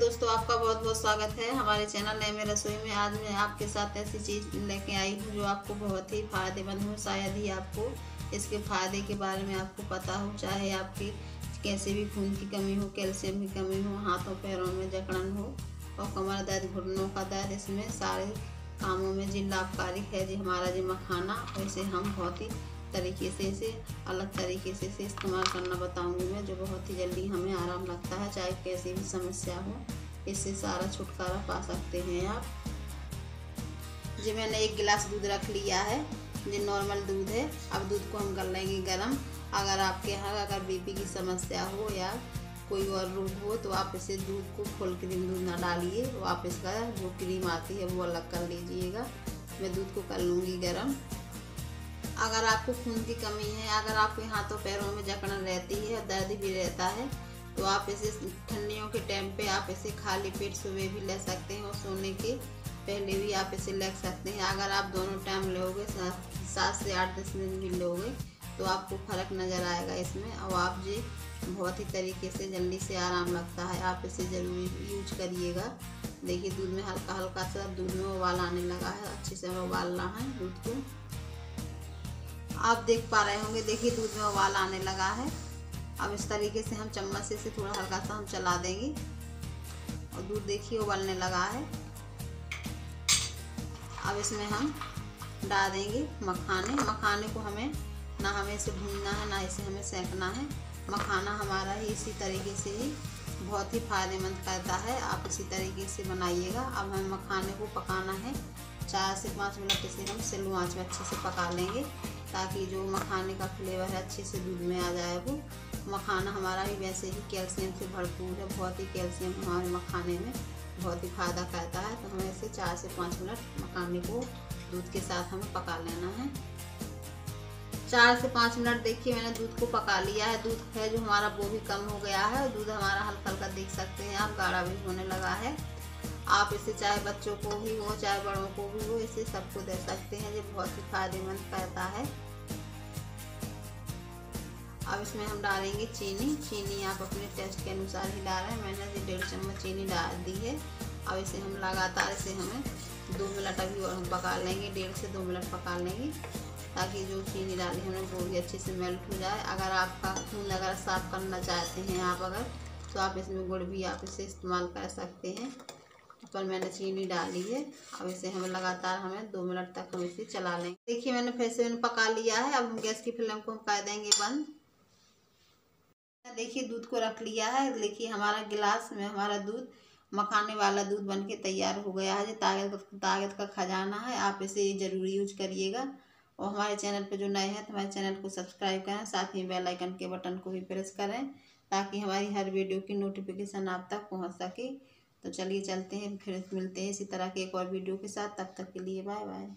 दोस्तों, आपका बहुत बहुत स्वागत है हमारे चैनल नए में रसोई में। आज मैं आपके साथ ऐसी चीज़ लेके आई हूँ जो आपको बहुत ही फ़ायदेमंद हो, शायद ही आपको इसके फ़ायदे के बारे में आपको पता हो, चाहे आपकी कैसे भी खून की कमी हो, कैल्शियम की कमी हो, हाथों, पैरों में जकड़न हो और कमर दर्द, घुटनों का दर्द, इसमें सारे कामों में जी लाभकारी है जी, हमारा जी मखाना वैसे हम बहुत ही तरीके से इसे अलग तरीके से इसे इस्तेमाल करना बताऊँगी मैं, जो बहुत ही जल्दी हमें आराम लगता है, चाहे कैसी भी समस्या हो। इससे सारा छुटकारा पा सकते हैं आप। जी, मैंने एक गिलास दूध रख लिया है जो नॉर्मल दूध है। अब दूध को हम कर लेंगे गर्म। अगर आपके यहाँ अगर बीपी की समस्या हो या कोई और रोग हो तो आप इसे दूध को खोल क्रीम दूध ना डालिए। आप इसका जो क्रीम आती है, वो अलग कर लीजिएगा। मैं दूध को कर लूँगी गर्म। अगर आपको खून की कमी है, अगर आपके हाथों पैरों में जकड़न रहती है, दर्द भी रहता है तो आप इसे ठंडियों के टाइम पे आप इसे खाली पेट सुबह भी ले सकते हैं और सोने के पहले भी आप इसे ले सकते हैं। अगर आप दोनों टाइम लोगे, सात से आठ, दस दिन भी लोगे तो आपको फ़र्क नज़र आएगा इसमें। और आप ये बहुत ही तरीके से जल्दी से आराम लगता है। आप इसे ज़रूर यूज़ करिएगा। देखिए, दूध में हल्का हल्का सा दूध में उबाल आने लगा है। अच्छे से उबालना है दूध को। आप देख पा रहे होंगे, देखिए दूध में उबाल आने लगा है। अब इस तरीके से हम चम्मच से इसे थोड़ा हल्का सा हम चला देंगे। और दूध देखिए उबलने लगा है। अब इसमें हम डाल देंगे मखाने। मखाने को हमें ना हमें इसे भूनना है, ना इसे हमें सेंकना है। मखाना हमारा ही इसी तरीके से ही बहुत ही फ़ायदेमंद करता है। आप इसी तरीके से बनाइएगा। अब हमें मखाने को पकाना है। चार से पाँच मिनट इसे हम सिलू आँच में अच्छे से पका लेंगे। ताकि जो मखाने का फ्लेवर है, अच्छे से दूध में आ जाए वो। मखाना हमारा भी वैसे ही कैल्शियम से भरपूर है, बहुत ही कैल्शियम हमारे मखाने में बहुत ही फ़ायदा करता है। तो हमें इसे चार से पाँच मिनट मखाने को दूध के साथ हमें पका लेना है। चार से पाँच मिनट देखिए, मैंने दूध को पका लिया है। दूध है जो हमारा, वो भी कम हो गया है। दूध हमारा हल्का हल्का देख सकते हैं आप, गाढ़ा भी होने लगा है। आप इसे चाहे बच्चों को भी हो, चाहे बड़ों को भी हो, इसे सबको दे सकते हैं। ये बहुत ही फ़ायदेमंद करता है। अब इसमें हम डालेंगे चीनी। चीनी आप अपने टेस्ट के अनुसार ही डाल रहे हैं। मैंने डेढ़ चम्मच चीनी डाल दी है। अब इसे हम लगातार इसे हमें दो मिनट अभी और हम पका लेंगे। डेढ़ से दो मिनट पका लेंगे, ताकि जो चीनी डाली हमने वो भी अच्छे से मेल्ट हो जाए। अगर आपका खून अगर साफ़ करना चाहते हैं आप अगर तो आप इसमें गुड़ भी आप इसे इस्तेमाल कर सकते हैं। पर मैंने चीनी डाली है। अब इसे हमें लगातार हमें दो मिनट तक हम इसे चला लेंगे। देखिए मैंने फिर से मैंने पका लिया है। अब हम गैस की फ्लेम को हम कर देंगे बंद। देखिए दूध को रख लिया है। देखिए हमारा गिलास में हमारा दूध, मखाने वाला दूध बन के तैयार हो गया है। ताकत ताकत का खजाना है। आप इसे ज़रूर यूज़ करिएगा। और हमारे चैनल पर जो नए हैं तो हमारे चैनल को सब्सक्राइब करें। साथ ही बेल आइकन के बटन को भी प्रेस करें, ताकि हमारी हर वीडियो की नोटिफिकेशन आप तक पहुँच सके। तो चलिए चलते हैं, फिर मिलते हैं इसी तरह के एक और वीडियो के साथ। तब तक के लिए बाय बाय।